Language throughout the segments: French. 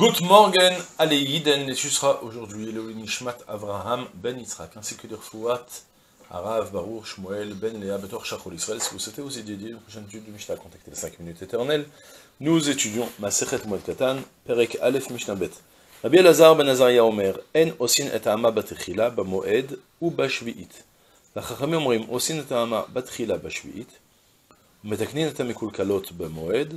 Good morgen, Aleïden, et tu seras aujourd'hui le Nishmat Avraham Ben Yitzhak, ainsi que le Refouat Arav Baruch Shmuel Ben Léa Betor Shachol Israël. Si vous souhaitez vous dédier une prochaine étude du Mishnah, contactez les 5 minutes éternelles. Nous étudions Masechet Moed Katan, Perek Aleph Mishnah Bet. Rabbi Elazar Ben Azaria Omer, En osin et ha'ama batechila bamoed ou bashvi'it. והחכמים אומרים, עושים את האמה בתחילה בשביעית, ומתקנין את המקולקלות במועד,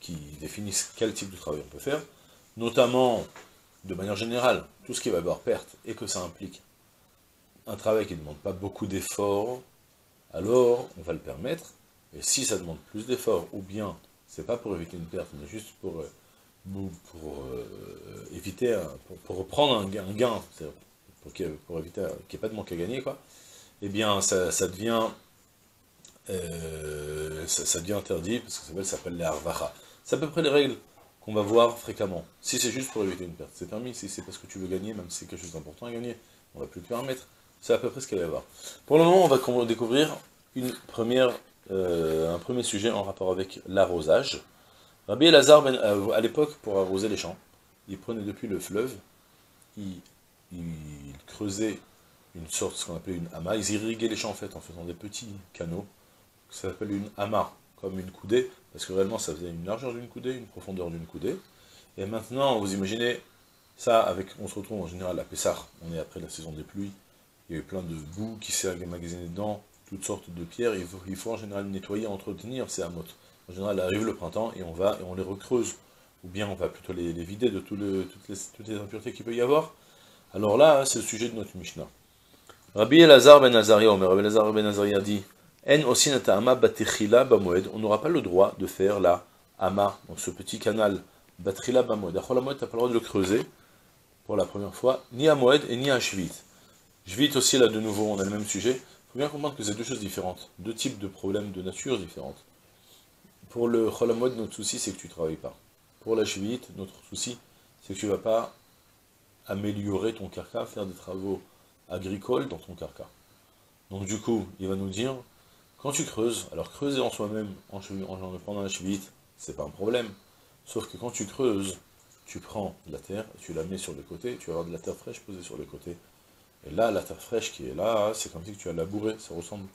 qui définissent quel type de travail on peut faire, notamment, de manière générale, tout ce qui va avoir perte et que ça implique un travail qui ne demande pas beaucoup d'efforts, alors on va le permettre, et si ça demande plus d'efforts, ou bien c'est pas pour éviter une perte, mais juste pour, euh, pour, euh, éviter, pour, pour, reprendre un gain, pour, pour, éviter qu'il n'y ait pas de manque à gagner, quoi, eh bien ça, ça devient euh, ça, ça, devient interdit, parce que ça s'appelle les. C'est à peu près les règles qu'on va voir fréquemment. Si c'est juste pour éviter une perte, c'est permis. Si c'est parce que tu veux gagner, même si c'est quelque chose d'important à gagner, on va plus te permettre. C'est à peu près ce qu'il va y avoir. Pour le moment, on va découvrir euh, un premier sujet en rapport avec l'arrosage. Rabbi Elazar, ben, euh, à l'époque, pour arroser les champs, il prenait depuis le fleuve, il, il creusait une sorte, ce qu'on appelait une hama, ils irriguaient les champs en fait en faisant des petits canaux, ça s'appelle une hama, comme une coudée, parce que réellement ça faisait une largeur d'une coudée, une profondeur d'une coudée. Et maintenant, vous imaginez, ça, avec, on se retrouve en général à Pessar, on est après la saison des pluies, il y a eu plein de boue qui s'est magasiné dedans, toutes sortes de pierres, il faut, en général nettoyer, entretenir ces hamottes. En général, arrive le printemps et on va on les recreuse, ou bien on va plutôt les, vider de toutes les impuretés qu'il peut y avoir. Alors là, c'est le sujet de notre Mishnah. Rabbi Elazar ben Azaria, Rabbi Elazar ben Azaria dit on n'aura pas le droit de faire la hama, donc ce petit canal, batrila bamoed. Achol tu n'as pas le droit de le creuser pour la première fois, ni à moed et ni à shvit. Shvit aussi, là de nouveau, on a le même sujet. Il faut bien comprendre que c'est deux choses différentes, deux types de problèmes de nature différentes. Pour le cholamod, notre souci, c'est que tu ne travailles pas. Pour la shvit, notre souci, c'est que tu ne vas pas améliorer ton carca, faire des travaux agricoles dans ton carca. Donc du coup, il va nous dire, quand tu creuses, alors creuser en soi-même, en, en, prenant un chevite, c'est pas un problème. Sauf que quand tu creuses, tu prends de la terre, tu la mets sur le côté, tu vas avoir de la terre fraîche posée sur le côté. Et là, la terre fraîche qui est là, c'est comme si tu as labouré, ça ressemble.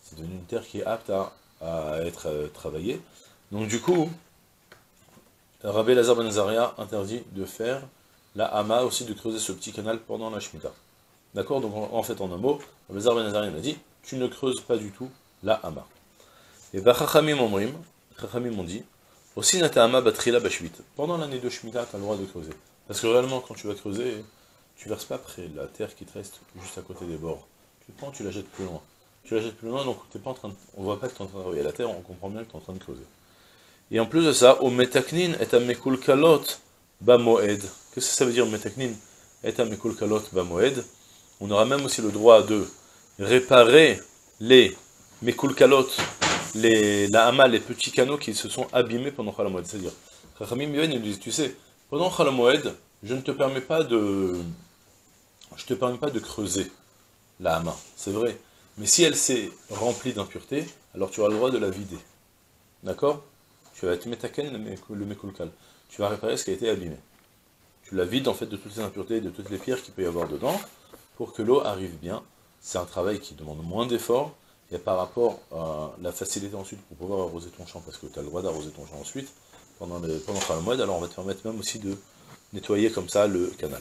C'est devenu une terre qui est apte à, être euh, travaillée. Donc du coup, Rabbi Lazar Ben Azaria interdit de faire la hama aussi de creuser ce petit canal pendant la Shemitah. D'accord? Donc en, fait, en un mot, Rabbi Lazar Ben Azaria a dit, tu ne creuses pas du tout la Hama. Et Vachachamim Omrim, Chachamim ont dit, aussi Batrila Bashvit. Pendant l'année de Shemitah, tu as le droit de creuser. Parce que réellement, quand tu vas creuser, tu verses pas près la terre qui te reste juste à côté des bords. Tu prends, tu la jettes plus loin. Tu la jettes plus loin, donc t'es pas en train on voit pas que tu es en train de travailler la terre, on comprend bien que tu es en train de creuser. Et en plus de ça, au metaknin et à mekul kalot bamoed. Qu'est-ce que ça veut dire metaknin et à mekul kalot bamoed On aura même aussi le droit de réparer les mes kulkalot, les, la hama, les petits canaux qui se sont abîmés pendant Khalamoed. C'est-à-dire, Chachamim il dit, tu sais, pendant Khalamoed, je ne te permets pas de, je te permets pas de creuser la hama, c'est vrai. Mais si elle s'est remplie d'impuretés, alors tu auras le droit de la vider. D'accord? Tu vas te mettre à le mekulkal. Tu vas réparer ce qui a été abîmé. Tu la vides en fait de toutes les impuretés et de toutes les pierres qu'il peut y avoir dedans, pour que l'eau arrive bien. C'est un travail qui demande moins d'efforts, et par rapport à la facilité ensuite pour pouvoir arroser ton champ, parce que tu as le droit d'arroser ton champ ensuite, pendant, le pendant alors on va te permettre même aussi de nettoyer comme ça le canal.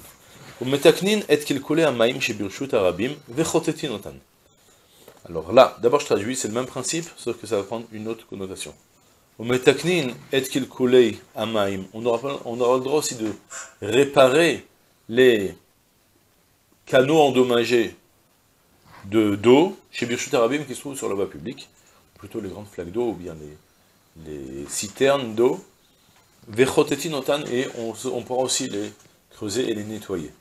Alors là, d'abord je traduis, c'est le même principe, sauf que ça va prendre une autre connotation. On aura, on aura le droit aussi de réparer les canaux endommagés de d'eau chez Birchut Arabim qui se trouve sur la voie publique, plutôt les grandes flaques d'eau ou bien les, citernes d'eau, Vechotetinotan, et on, pourra aussi les creuser et les nettoyer.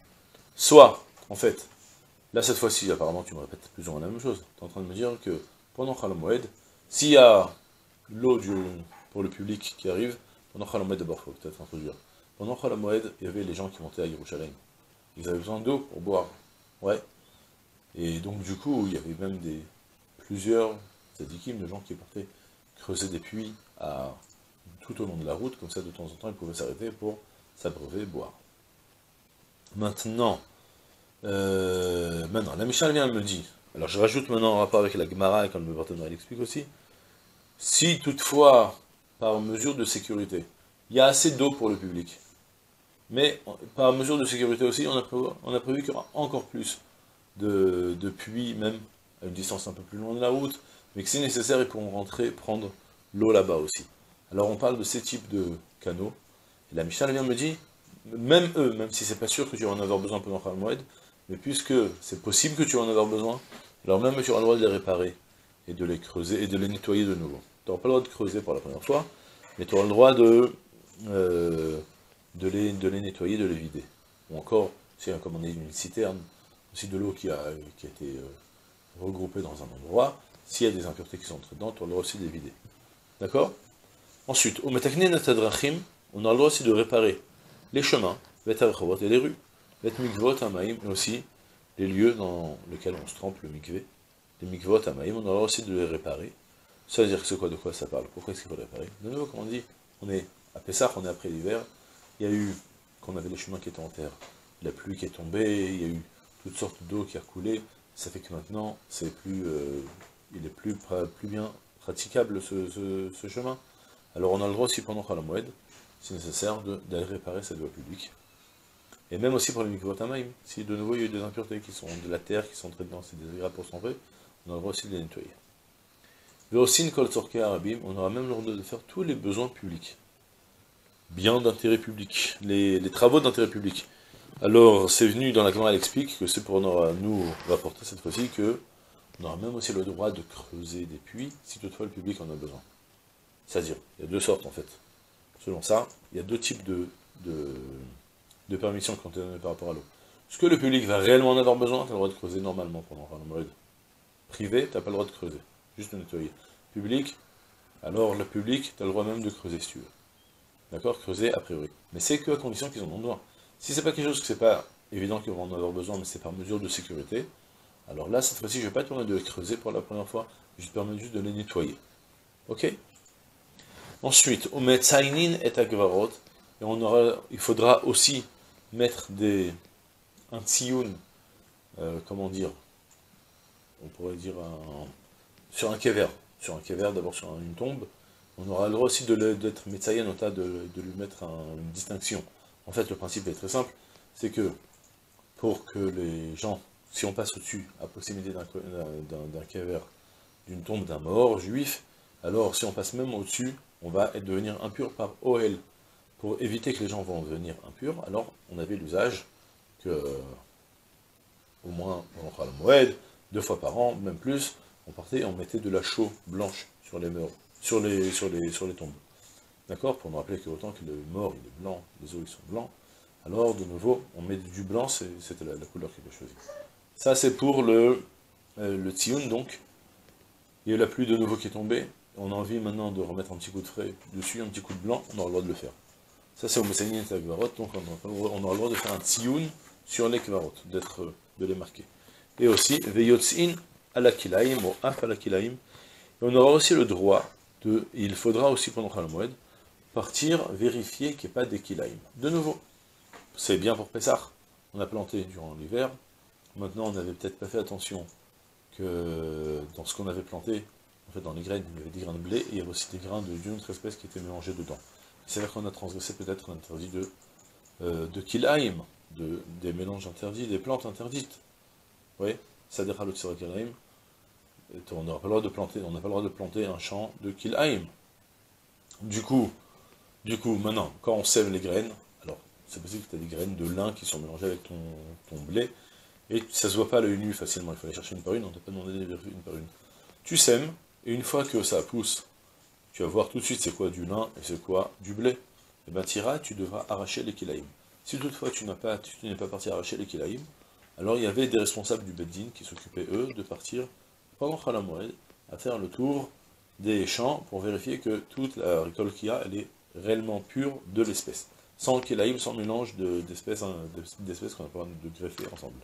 Soit, en fait, là cette fois-ci, apparemment tu me répètes plus ou moins la même chose. Tu es en train de me dire que pendant Khalamoued, s'il y a l'eau pour le public qui arrive, pendant Khalamoued d'abord, il faut peut-être introduire. Pendant Khalamoued, il y avait les gens qui montaient à Yerushalayim. Ils avaient besoin d'eau pour boire. Ouais. Et donc du coup, il y avait même des plusieurs tzadikim de gens qui partaient creuser des puits à, tout au long de la route, comme ça de temps en temps ils pouvaient s'arrêter pour s'abreuver, boire. Maintenant, euh, maintenant, la Mishnah vient me dit, alors je rajoute maintenant en rapport avec la Gemara, et comme le partenaire l'explique aussi, si toutefois, par mesure de sécurité, il y a assez d'eau pour le public, mais par mesure de sécurité aussi, on a prévu, on a prévu qu'il y aura encore plus de, puits, même à une distance un peu plus loin de la route, mais que si nécessaire, ils pourront rentrer, prendre l'eau là-bas aussi. Alors on parle de ces types de canaux, et la Mishnah vient me dit, même eux, même si c'est pas sûr que tu vas en avoir besoin pendant Khalmoed, mais puisque c'est possible que tu vas en avoir besoin, alors même tu auras le droit de les réparer, et de les creuser, et de les nettoyer de nouveau. Tu n'auras pas le droit de creuser pour la première fois, mais tu auras le droit de, euh, de, les, de les nettoyer, de les vider. Ou encore, si comme on dit une citerne, aussi de l'eau qui a, qui a été euh, regroupée dans un endroit, s'il y a des impuretés qui sont dedans, tu auras le droit aussi de les vider. D'accord? Ensuite, on a le droit aussi de réparer les chemins, et les rues, et aussi les lieux dans lesquels on se trempe, le mikvé, les mikvot amaïm, on a le droit aussi de les réparer. Ça veut dire que c'est quoi, de quoi ça parle? Pourquoi est-ce qu'il faut réparer? De nouveau, comme on dit, on est à Pessah, on est après l'hiver, il y a eu, qu'on avait les chemins qui étaient en terre, la pluie qui est tombée, il y a eu toutes sortes d'eau qui a coulé, ça fait que maintenant, c'est plus, euh, il est plus, plus bien praticable ce, chemin. Alors on a le droit aussi pendant Khalamoued, si nécessaire, d'aller réparer cette voie publique. Et même aussi pour les Mikvotamaim, si de nouveau il y a eu des impuretés qui sont de la terre, qui sont très bien, c'est désagréable pour vrai, on a le droit aussi de les nettoyer. Veosin Kol Arabim, on aura même le droit de faire tous les besoins publics. Bien d'intérêt public, les, travaux d'intérêt public. Alors, c'est venu dans la Gemara, elle explique que c'est pour nous rapporter cette fois-ci que on aura même aussi le droit de creuser des puits si toutefois le public en a besoin. C'est-à-dire, il y a deux sortes en fait. Selon ça, il y a deux types de, de, permissions qui ont été données par rapport à l'eau. Est-ce que le public va réellement en avoir besoin Tu as le droit de creuser normalement pendant le mode privé, tu n'as pas le droit de creuser, juste de nettoyer. Public, alors le public, tu as le droit même de creuser si tu veux. D'accord? Creuser a priori. Mais c'est que à condition qu'ils en ont besoin. Si c'est pas quelque chose que c'est pas évident qu'ils vont en avoir besoin, mais c'est par mesure de sécurité, alors là, cette fois-ci, je ne vais pas permettre de les creuser pour la première fois, je te permets juste de les nettoyer. Ok? Ensuite, on met Tsainin et Agvarot, et on aura, il faudra aussi mettre des, un tsioun, euh, comment dire, on pourrait dire sur un kever, sur un kever, d'abord sur une tombe, on aura le droit aussi d'être Metsayen, de, de lui mettre une distinction. En fait, le principe est très simple, c'est que pour que les gens si on passe au-dessus, à proximité d'un caver, d'une tombe d'un mort juif, alors si on passe même au-dessus, on va devenir impur par OL. Pour éviter que les gens vont devenir impurs, alors on avait l'usage que, au moins, on le moed, deux fois par an, même plus, on partait et on mettait de la chaux blanche sur les sur les, sur les, sur les tombes. D'accord Pour nous rappeler que autant que le mort il est blanc, les os ils sont blancs, alors de nouveau, on met du blanc, c'était la, couleur qu'il a choisie. Ça, c'est pour le, euh, donc. Il y a eu la pluie de nouveau qui est tombée. On a envie maintenant de remettre un petit coup de frais dessus, un petit coup de blanc, on aura le droit de le faire. Ça, c'est au Messanin et Kvarot, donc on aura, le droit de faire un Tsioun sur les Kvarot, d'être, de les marquer. Et aussi, Veyotzin alakilaim, ou Af alakilaim. Et on aura aussi le droit de, il faudra aussi pendant Khalamoued, partir vérifier qu'il n'y ait pas d'équilaim. De nouveau, c'est bien pour Pessah. On a planté durant l'hiver, Maintenant, on n'avait peut-être pas fait attention que dans ce qu'on avait planté, en fait, dans les graines, il y avait des grains de blé, et il y avait aussi des grains d'une autre espèce qui étaient mélangés dedans. C'est là qu'on a transgressé peut-être l'interdit de, euh, de kilaim, de, des mélanges interdits, des plantes interdites. Oui, ça dira le. On n'a pas le droit de planter, on n'a pas le droit de planter un champ de kilaim. Du coup, du coup, maintenant, quand on sème les graines, alors c'est possible que tu as des graines de lin qui sont mélangées avec ton, ton blé, et ça se voit pas à l'œil nu facilement, il faut aller chercher une par une, on t'a pas demandé une par une. Tu sèmes, et une fois que ça pousse, tu vas voir tout de suite c'est quoi du lin et c'est quoi du blé. Et eh bien tira, tu devras arracher les kilaïm. Si toutefois tu n'as pas, n'es pas parti arracher les Kilaïm, alors il y avait des responsables du Beddin qui s'occupaient, eux, de partir pendant Khalamoued à faire le tour des champs pour vérifier que toute la récolte qu'il y a, elle est réellement pure de l'espèce. Sans Kilaïm, sans mélange d'espèces hein, qu'on n'a pas de greffer ensemble.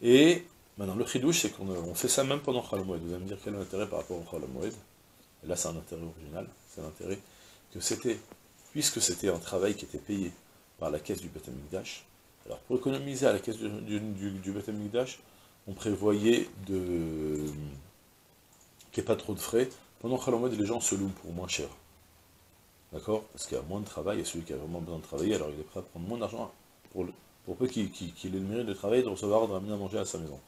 Et maintenant, le chidouche, c'est qu'on fait ça même pendant Khalamoued. Vous allez me dire quel est l'intérêt par rapport au Khalamoued Et là, c'est un intérêt original. C'est l'intérêt que c'était, puisque c'était un travail qui était payé par la caisse du Beth alors pour économiser à la caisse du, du, du, on prévoyait de qu'il n'y ait pas trop de frais. Pendant Khalamoued, les gens se louent pour moins cher. D'accord Parce qu'il y a moins de travail, et celui qui a vraiment besoin de travailler, alors il est prêt à prendre moins d'argent pour, pour peu qu'il ait le mérite de travailler, de recevoir, de ramener à manger à sa maison.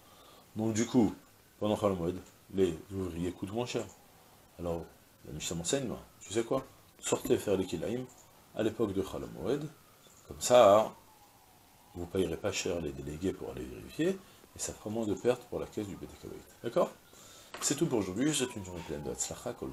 Donc du coup, pendant Khalamoued, les ouvriers coûtent moins cher. Alors, la Mishnah m'enseigne, tu sais quoi Sortez faire les Kilaïm à l'époque de Khalamoued, comme ça, vous ne payerez pas cher les délégués pour aller vérifier, et ça fera moins de pertes pour la caisse du BTK. D'accord C'est tout pour aujourd'hui, c'est une journée pleine de Hatzlacha, Kol.